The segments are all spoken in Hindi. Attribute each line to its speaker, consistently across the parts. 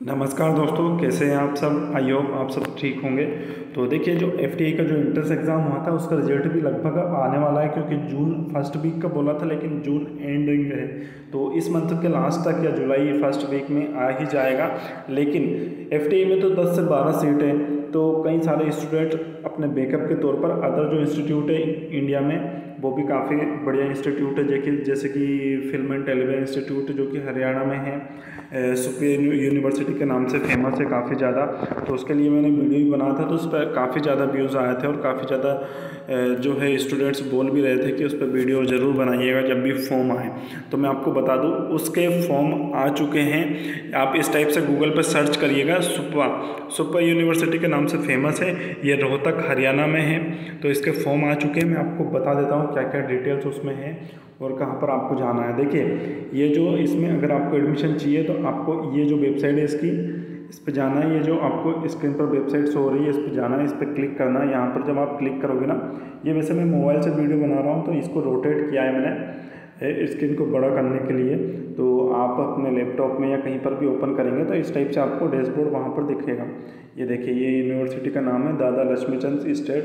Speaker 1: नमस्कार दोस्तों, कैसे हैं आप सब? आई होप आप सब ठीक होंगे। तो देखिए, जो एफटीए का जो इंट्रेंस एग्ज़ाम हुआ था, उसका रिज़ल्ट भी लगभग आने वाला है, क्योंकि जून फ़र्स्ट वीक का बोला था, लेकिन जून एंडिंग है। तो इस मंथ के लास्ट तक या जुलाई फ़र्स्ट वीक में आ ही जाएगा। लेकिन एफटीए में तो 10 से 12 सीटें तो कई सारे स्टूडेंट अपने बैकअप के तौर पर अदर जो इंस्टीट्यूट है इंडिया में, वो भी काफ़ी बढ़िया इंस्टीट्यूट है, जैसे जैसे कि फ़िल्म एंड टेलीविज़न इंस्टीट्यूट जो कि हरियाणा में है सुप्रीम यूनिवर्सिटी के नाम से फ़ेमस है काफ़ी ज़्यादा। तो उसके लिए मैंने वीडियो भी बनाया था तो उस पर काफ़ी ज़्यादा व्यूज़ आए थे और काफ़ी ज़्यादा जो है स्टूडेंट्स बोल भी रहे थे कि उस पर वीडियो ज़रूर बनाइएगा जब भी फॉर्म आए। तो मैं आपको बता दूँ, उसके फॉर्म आ चुके हैं। आप इस टाइप से गूगल पर सर्च करिएगा सुपवा सुपवा यूनिवर्सिटी के नाम से फ़ेमस है, ये रोहतक, हरियाणा में है। तो इसके फॉर्म आ चुके हैं, मैं आपको बता देता हूँ क्या क्या डिटेल्स उसमें हैं और कहाँ पर आपको जाना है। देखिए, ये जो इसमें अगर आपको एडमिशन चाहिए तो आपको ये जो वेबसाइट है इसकी, इस पर जाना है। ये जो आपको स्क्रीन पर वेबसाइट शो हो रही है, इस पर जाना है, इस पर क्लिक करना है। यहाँ पर जब आप क्लिक करोगे ना, ये वैसे मैं मोबाइल से वीडियो बना रहा हूँ तो इसको रोटेट किया है मैंने। स्क्रीन को बड़ा करने के लिए तो आप अपने लैपटॉप में या कहीं पर भी ओपन करेंगे तो इस टाइप से आपको डैशबोर्ड वहाँ पर दिखेगा। ये देखिए, ये यूनिवर्सिटी का नाम है, Dada Lakshmichand state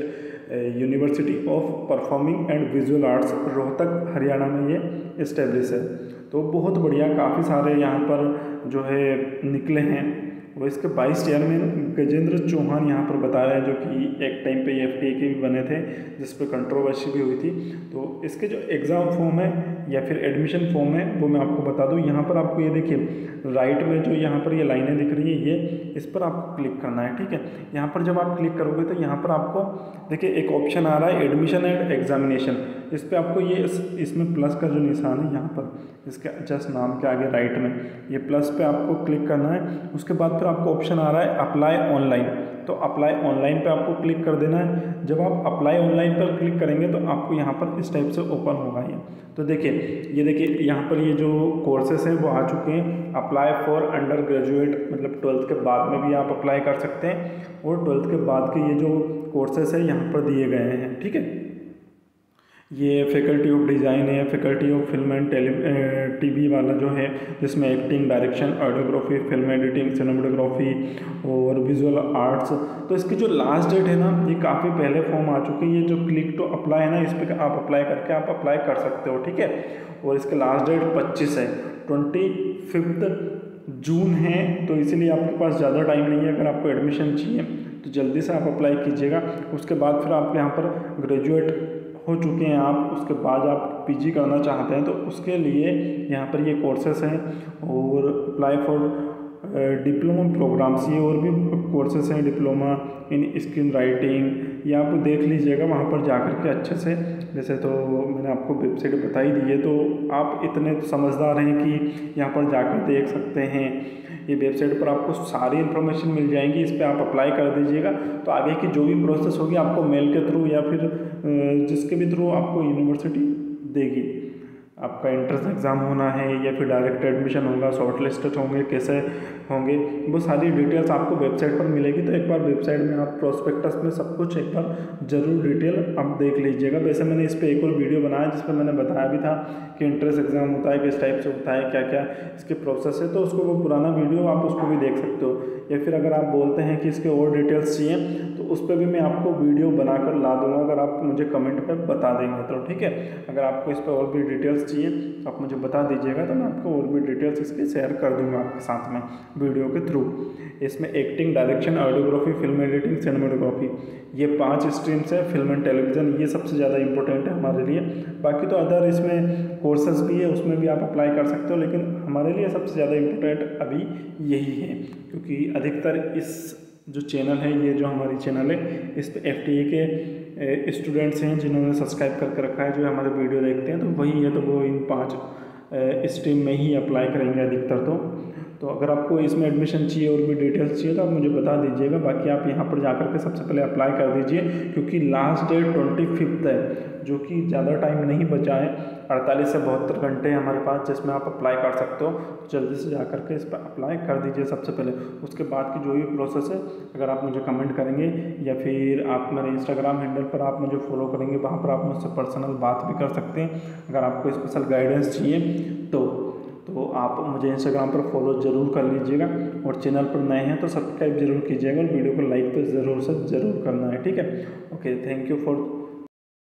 Speaker 1: university of performing and visual arts Rohtak, Haryana में ये इस्टेब्लिश है। तो बहुत बढ़िया, काफ़ी सारे यहाँ पर जो है निकले हैं। वो इसके वाइस चेयरमैन गजेंद्र चौहान यहाँ पर बता रहे हैं जो कि एक टाइम पे एफ़ के भी बने थे जिस पर कंट्रोवर्सी भी हुई थी। तो इसके जो एग्ज़ाम फॉर्म है या फिर एडमिशन फॉर्म है वो मैं आपको बता दूँ। यहाँ पर आपको ये देखिए राइट में जो यहाँ पर ये लाइनें दिख रही हैं ये इस पर आपको क्लिक करना है ठीक है? यहाँ पर जब आप क्लिक करोगे तो यहाँ पर आपको देखिए एक ऑप्शन आ रहा है एडमिशन एंड एग्जामिनेशन इस पर आपको ये इस, इसमें प्लस का जो निशान है यहाँ पर इसके जस्ट नाम के आगे राइट में ये प्लस पे आपको क्लिक करना है। उसके बाद फिर आपको ऑप्शन आ रहा है अप्लाई ऑनलाइन तो अप्लाई ऑनलाइन पे आपको क्लिक कर देना है। जब आप अप्लाई ऑनलाइन पर क्लिक करेंगे तो आपको यहाँ पर इस टाइप से ओपन होगा ये। तो देखिए, ये देखिए, यहाँ पर ये जो कोर्सेस हैं वो आ चुके हैं। अप्लाई फॉर अंडर ग्रेजुएट मतलब ट्वेल्थ के बाद में भी आप अप्लाई कर सकते हैं। और ट्वेल्थ के बाद के ये जो कोर्सेस है, यहाँ पर दिए गए हैं, ठीक है? ये फैकल्टी ऑफ़ डिज़ाइन है faculty of film and tele TV वाला जो है, जिसमें acting direction audiography film editing cinematography और विजुअल आर्ट्स तो इसकी जो लास्ट डेट है ना, ये काफ़ी पहले फॉर्म आ चुके हैं। ये जो क्लिक टू अप्लाई है ना, इस पर आप अप्लाई करके आप अप्लाई कर सकते हो, ठीक है? और इसके लास्ट डेट पच्चीस है। ट्वेंटी फिफ्थ जून है तो इसीलिए आपके पास ज़्यादा टाइम नहीं है, अगर आपको एडमिशन चाहिए तो जल्दी से आप अप्लाई कीजिएगा। उसके बाद फिर आप यहाँ पर ग्रेजुएट हो चुके हैं आप, उसके बाद आप पीजी करना चाहते हैं तो उसके लिए यहाँ पर ये कोर्सेस हैं और अप्लाई फॉर डिप्लोमा प्रोग्राम्स ये और भी कोर्सेस हैं डिप्लोमा इन स्क्रीन राइटिंग ये आप देख लीजिएगा वहाँ पर जा कर के अच्छे से। वैसे तो मैंने आपको वेबसाइट बताई दी है तो आप इतने समझदार हैं कि यहाँ पर जाकर देख सकते हैं। ये वेबसाइट पर आपको सारी इन्फॉर्मेशन मिल जाएँगी, इस पर आप अप्लाई कर दीजिएगा। तो आगे की जो भी प्रोसेस होगी आपको मेल के थ्रू या फिर जिसके भी थ्रू आपको यूनिवर्सिटी देगी। आपका एंट्रेंस एग्ज़ाम होना है या फिर डायरेक्ट एडमिशन होगा शॉर्ट लिस्टेड होंगे, कैसे होंगे। वो सारी डिटेल्स आपको वेबसाइट पर मिलेगी तो एक बार वेबसाइट में आप प्रोस्पेक्टस में सब कुछ एक बार ज़रूर डिटेल आप देख लीजिएगा। वैसे मैंने इस पर एक और वीडियो बनाया, जिस पर मैंने बताया भी था कि इंट्रेंस एग्ज़ाम होता है, किस टाइप से होता है क्या क्या इसके प्रोसेस है तो उसको वो पुराना वीडियो आप उसको भी देख सकते हो। या फिर अगर आप बोलते हैं कि इसके और डिटेल्स चाहिए तो उस पर भी मैं आपको वीडियो बनाकर ला दूँगा, अगर आप मुझे कमेंट पर बता देंगे तो ठीक है? अगर आपको इस पर और भी डिटेल्स चाहिए तो आप मुझे बता दीजिएगा तो मैं आपको और भी डिटेल्स इसके शेयर कर दूँगा आपके साथ में। वीडियो के थ्रू। इसमें acting direction audiography film editing cinematography ये पाँच स्ट्रीम्स है फ़िल्म एंड टेलीविज़न ये सबसे ज़्यादा इंपॉर्टेंट है हमारे लिए। बाकी तो अदर इसमें कोर्सेज भी है, उसमें भी आप अप्लाई कर सकते हो, लेकिन हमारे लिए सबसे ज़्यादा इम्पोर्टेंट अभी यही है, क्योंकि अधिकतर इस जो चैनल है, ये जो हमारी चैनल है, इस पर एफ़ के स्टूडेंट्स हैं, जिन्होंने सब्सक्राइब करके रखा है, जो हमारे वीडियो देखते हैं तो वही है तो वो इन पाँच स्ट्रीम में ही अप्लाई करेंगे अधिकतर तो। तो अगर आपको इसमें एडमिशन चाहिए और भी डिटेल्स चाहिए तो आप मुझे बता दीजिएगा। बाकी आप यहाँ पर जाकर के सबसे पहले अप्लाई कर दीजिए, क्योंकि लास्ट डेट ट्वेंटी फिफ्थ है, जो कि ज़्यादा टाइम नहीं बचा है। अड़तालीस से बहत्तर घंटे हमारे पास, जिसमें आप अप्लाई कर सकते हो। तो जल्दी से जा करके इस पर अप्लाई कर दीजिए सबसे पहले। उसके बाद की जो भी प्रोसेस है, अगर आप मुझे कमेंट करेंगे, या फिर आप मेरे इंस्टाग्राम हैंडल पर आप मुझे फॉलो करेंगे, वहाँ पर आप मुझसे पर्सनल बात भी कर सकते हैं। अगर आपको स्पेशल गाइडेंस चाहिए तो तो आप मुझे इंस्टाग्राम पर फॉलो ज़रूर कर लीजिएगा और चैनल पर नए हैं तो सब्सक्राइब ज़रूर कीजिएगा और वीडियो को लाइक तो ज़रूर से ज़रूर करना है, ठीक है? Okay thank you for